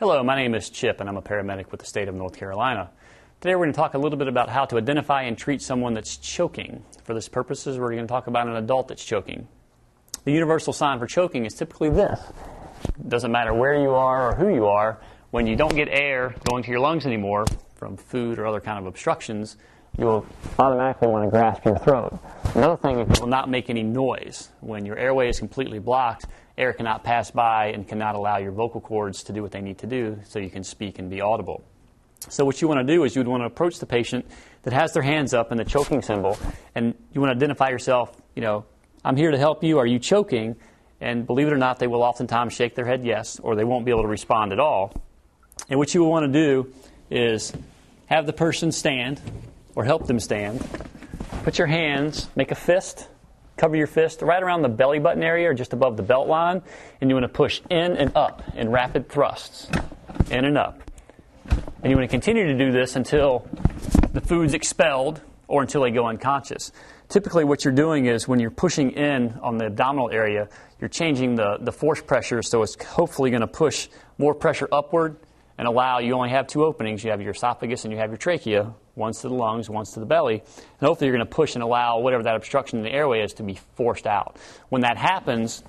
Hello, my name is Chip, and I'm a paramedic with the state of North Carolina. Today we're going to talk a little bit about how to identify and treat someone that's choking. For this purposes, we're going to talk about an adult that's choking. The universal sign for choking is typically this. It doesn't matter where you are or who you are, when you don't get air going to your lungs anymore from food or other kind of obstructions, you will automatically want to grasp your throat. Another thing you will not make any noise. When your airway is completely blocked, air cannot pass by and cannot allow your vocal cords to do what they need to do so you can speak and be audible. So what you want to do is you would want to approach the patient that has their hands up in the choking symbol and you want to identify yourself, you know, I'm here to help you, are you choking? And believe it or not, they will oftentimes shake their head yes, or they won't be able to respond at all. And what you will want to do is have the person stand or help them stand. Put your hands, make a fist, cover your fist right around the belly button area or just above the belt line, and you want to push in and up in rapid thrusts, in and up. And you want to continue to do this until the food's expelled or until they go unconscious. Typically, what you're doing is when you're pushing in on the abdominal area, you're changing the, the force pressure so it's hopefully going to push more pressure upward and allow you only have two openings. You have your esophagus and you have your trachea, once to the lungs, once to the belly. And hopefully you're going to push and allow whatever that obstruction in the airway is to be forced out. When that happens,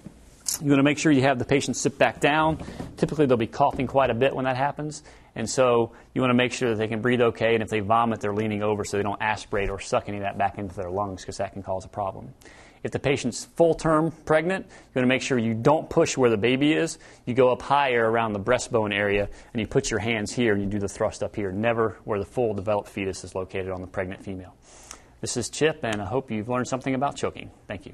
you want to make sure you have the patient sit back down. Typically, they'll be coughing quite a bit when that happens. And so you want to make sure that they can breathe okay. And if they vomit, they're leaning over so they don't aspirate or suck any of that back into their lungs because that can cause a problem. If the patient's full term pregnant, you want to make sure you don't push where the baby is. You go up higher around the breastbone area and you put your hands here and you do the thrust up here, never where the full developed fetus is located on the pregnant female. This is Chip, and I hope you've learned something about choking. Thank you.